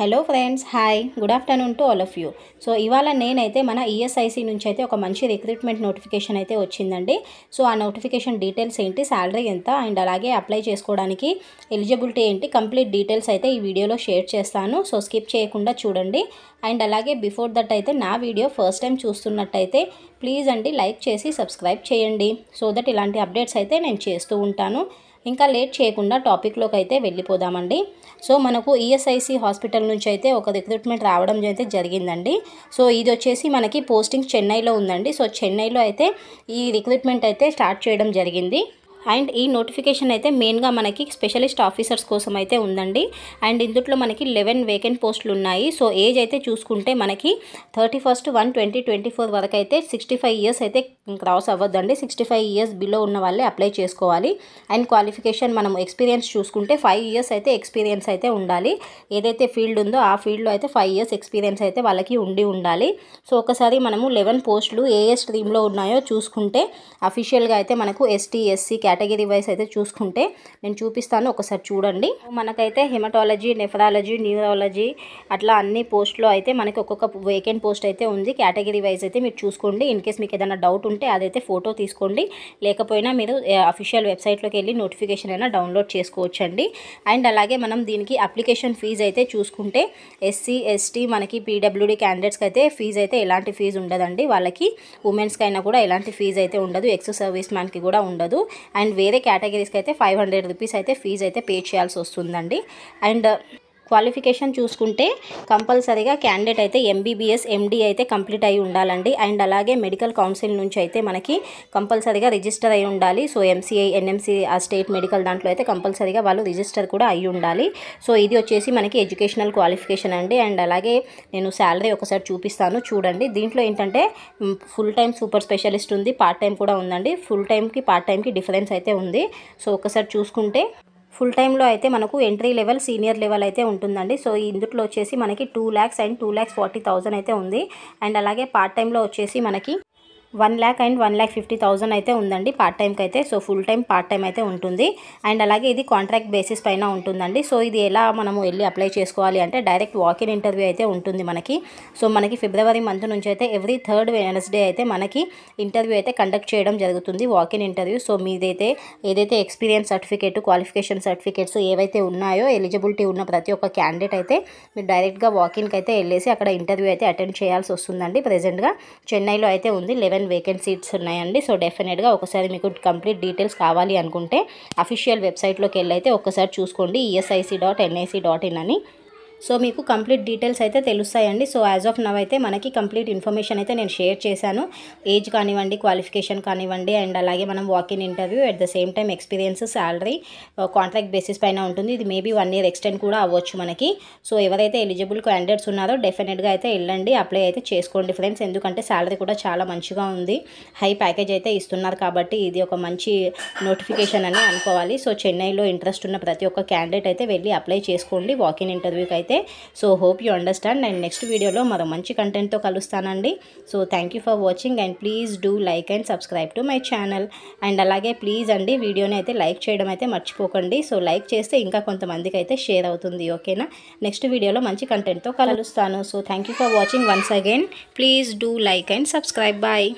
Hello friends hi good afternoon to all of you so ఇవాళ నేనైతే మన ESIC నుంచి అయితే ఒక మంచి రిక్రూట్మెంట్ నోటిఫికేషన్ అయితే వచ్చిందండి. సో ఆ నోటిఫికేషన్ డీటెయిల్స్ ఏంటి శాలరీ ఎంత అండ్ అలాగే అప్లై చేసుకోవడానికి ఎలిజిబిలిటీ ఏంటి కంప్లీట్ డీటెయిల్స్ అయితే ఈ వీడియోలో షేర్ చేస్తాను. సో స్కిప్ చేయకుండా చూడండి. అండ్ అలాగే బిఫోర్ దట్ అయితే నా వీడియో ఫస్ట్ టైం చూస్తున్నట్టయితే ప్లీజ్ అండి లైక్ చేసి సబ్స్క్రైబ్ చేయండి. సో దట్ ఇలాంటి అప్డేట్స్ అయితే నేను చేస్తూ ఉంటాను. ఇంకా లేట్ చేయకుండా టాపిక్లోకి అయితే వెళ్ళిపోదామండి. సో మనకు ఈఎస్ఐసి హాస్పిటల్ నుంచి అయితే ఒక రిక్రూట్మెంట్ రావడం అయితే జరిగిందండి. సో ఇది వచ్చేసి మనకి పోస్టింగ్ చెన్నైలో ఉందండి. సో చెన్నైలో అయితే ఈ రిక్రూట్మెంట్ అయితే స్టార్ట్ చేయడం జరిగింది. అండ్ ఈ నోటిఫికేషన్ అయితే మెయిన్గా మనకి స్పెషలిస్ట్ ఆఫీసర్స్ కోసం అయితే ఉందండి. అండ్ ఇందులో మనకి లెవెన్ వేకెంట్ పోస్టులు ఉన్నాయి. సో ఏజ్ అయితే చూసుకుంటే మనకి thirty first one twenty twenty four వరకు అయితే సిక్స్టీ ఫైవ్ ఇయర్స్ అయితే క్రాస్ అవ్వద్దండి. సిక్స్టీ ఫైవ్ ఇయర్స్ బిలో ఉన్న వాళ్ళే అప్లై చేసుకోవాలి. అండ్ క్వాలిఫికేషన్ మనం ఎక్స్పీరియన్స్ చూసుకుంటే ఫైవ్ ఇయర్స్ అయితే ఎక్స్పీరియన్స్ అయితే ఉండాలి. ఏదైతే ఫీల్డ్ ఉందో ఆ ఫీల్డ్లో అయితే ఫైవ్ ఇయర్స్ ఎక్స్పీరియన్స్ అయితే వాళ్ళకి ఉండి ఉండాలి. సో ఒకసారి మనము లెవెన్ పోస్టులు ఏ ఏ స్ట్రీమ్లో ఉన్నాయో చూసుకుంటే అఫీషియల్గా అయితే మనకు ఎస్టీ ఎస్సీ కేటగిరీ వైజ్ అయితే చూసుకుంటే నేను చూపిస్తాను. ఒకసారి చూడండి. మనకైతే హెమటాలజీ నెఫరాలజీ న్యూరాలజీ అట్లా అన్ని పోస్ట్లో అయితే మనకి ఒక్కొక్క వేకెంట్ పోస్ట్ అయితే ఉంది. కేటగిరీ వైజ్ అయితే మీరు చూసుకోండి. ఇన్ కేస్ మీకు ఏదైనా డౌట్ ఉంటే అదైతే ఫోటో తీసుకోండి. లేకపోయినా మీరు అఫీషియల్ వెబ్సైట్లోకి వెళ్ళి నోటిఫికేషన్ అయినా డౌన్లోడ్ చేసుకోవచ్చండి. అండ్ అలాగే మనం దీనికి అప్లికేషన్ ఫీజు అయితే చూసుకుంటే ఎస్సీ ఎస్టీ మనకి పీడబ్ల్యూడీ క్యాండిడేట్స్కి అయితే ఫీజు అయితే ఎలాంటి ఫీజు ఉండదండి. వాళ్ళకి ఉమెన్స్కి అయినా కూడా ఎలాంటి ఫీజు అయితే ఉండదు. ఎక్స్ సర్వీస్ మ్యాన్కి కూడా ఉండదు. అండ్ వేరే కేటగిరీస్కి అయితే ఫైవ్ హండ్రెడ్ రూపీస్ అయితే ఫీజు అయితే పే చేయాల్సి వస్తుందండి. అండ్ క్వాలిఫికేషన్ చూసుకుంటే కంపల్సరీగా క్యాండిడేట్ అయితే ఎంబీబీఎస్ ఎండీ అయితే కంప్లీట్ అయి ఉండాలండి. అండ్ అలాగే మెడికల్ కౌన్సిల్ నుంచి అయితే మనకి కంపల్సరీగా రిజిస్టర్ అయి ఉండాలి. సో ఎంసీఐ ఎన్ఎంసీ ఆ స్టేట్ మెడికల్ దాంట్లో అయితే కంపల్సరీగా వాళ్ళు రిజిస్టర్ కూడా అయి ఉండాలి. సో ఇది వచ్చేసి మనకి ఎడ్యుకేషనల్ క్వాలిఫికేషన్ అండి. అండ్ అలాగే నేను శాలరీ ఒకసారి చూపిస్తాను. చూడండి. దీంట్లో ఏంటంటే ఫుల్ టైం సూపర్ స్పెషలిస్ట్ ఉంది. పార్ట్ టైం కూడా ఉందండి. ఫుల్ టైంకి పార్ట్ టైంకి డిఫరెన్స్ అయితే ఉంది. సో ఒకసారి చూసుకుంటే ఫుల్ టైంలో అయితే మనకు ఎంట్రీ లెవెల్ సీనియర్ లెవెల్ అయితే ఉంటుందండి. సో ఇందులో వచ్చేసి మనకి two lakhs and two lakhs forty thousand అయితే ఉంది. అండ్ అలాగే పార్ట్ టైంలో వచ్చేసి మనకి one lakh and one lakh fifty thousand అయితే ఉందండి పార్ట్ టైంకి అయితే. So full time part time అయితే ఉంటుంది. అండ్ అలాగే ఇది కాంట్రాక్ట్ బేసిస్ పైన ఉంటుందండి. సో ఇది ఎలా మనము వెళ్ళి అప్లై చేసుకోవాలి అంటే డైరెక్ట్ వాకిన్ ఇంటర్వ్యూ అయితే ఉంటుంది మనకి. సో మనకి ఫిబ్రవరి మంత్ నుంచి అయితే ఎవ్రీ థర్డ్ వెనస్డే అయితే మనకి ఇంటర్వ్యూ అయితే కండక్ట్ చేయడం జరుగుతుంది వాకిన్ ఇంటర్వ్యూ సో మీదైతే ఏదైతే ఎక్స్పీరియన్స్ సర్టిఫికేట్ క్వాలిఫికేషన్ సర్టిఫికేట్స్ ఏవైతే ఉన్నాయో ఎలిజిబిలిటీ ఉన్న ప్రతి ఒక్క క్యాండిడేట్ అయితే మీరు డైరెక్ట్గా వాకిన్కి అయితే వెళ్ళేసి అక్కడ ఇంటర్వ్యూ అయితే అటెండ్ చేయాల్సి వస్తుందండి. ప్రజెంట్గా చెన్నైలో అయితే ఉంది. లెవెన్ వేకెంట్ సీట్స్ ఉన్నాయండి. సో డెఫినెట్గా ఒకసారి మీకు కంప్లీట్ డీటెయిల్స్ కావాలి అనుకుంటే అఫీషియల్ వెబ్సైట్లోకి వెళ్ళైతే ఒకసారి చూసుకోండి. ESIC dot NIC dot in అని. సో మీకు కంప్లీట్ డీటెయిల్స్ అయితే తెలుస్తాయండి. సో యాజ్ ఆఫ్ నవ్ అయితే మనకి కంప్లీట్ ఇన్ఫర్మేషన్ అయితే నేను షేర్ చేశాను. ఏజ్ కానివ్వండి క్వాలిఫికేషన్ కానివ్వండి అండ్ అలాగే మనం walk in interview at the same time experience salary contract basis పైన ఉంటుంది. ఇది మేబీ వన్ ఇయర్ ఎక్స్టెండ్ కూడా అవ్వచ్చు మనకి. సో ఎవరైతే ఎలిజిబుల్ క్యాండిడేట్స్ ఉన్నారో డెఫినెట్గా అయితే వెళ్ళండి అప్లై అయితే చేసుకోండి ఫ్రెండ్స్ ఎందుకంటే శాలరీ కూడా చాలా మంచిగా ఉంది. హై ప్యాకేజ్ అయితే ఇస్తున్నారు కాబట్టి ఇది ఒక మంచి నోటిఫికేషన్ అని అనుకోవాలి. సో చెన్నైలో ఇంట్రెస్ట్ ఉన్న ప్రతి ఒక్క క్యాండిడేట్ అయితే వెళ్ళి అప్లై చేసుకోండి వాకిన్ ఇంటర్వ్యూకి అయితే. So hope you understand and next వీడియోలో మరో మంచి కంటెంట్తో కలుస్తానండి. So thank you for watching and please do like and subscribe to my channel and అలాగే ప్లీజ్ అండి వీడియోని అయితే లైక్ చేయడం అయితే మర్చిపోకండి. సో లైక్ చేస్తే ఇంకా కొంతమందికి అయితే షేర్ అవుతుంది ఓకేనా నెక్స్ట్ వీడియోలో మంచి కంటెంట్తో కలుస్తాను. So thank you for watching once again please do like and subscribe bye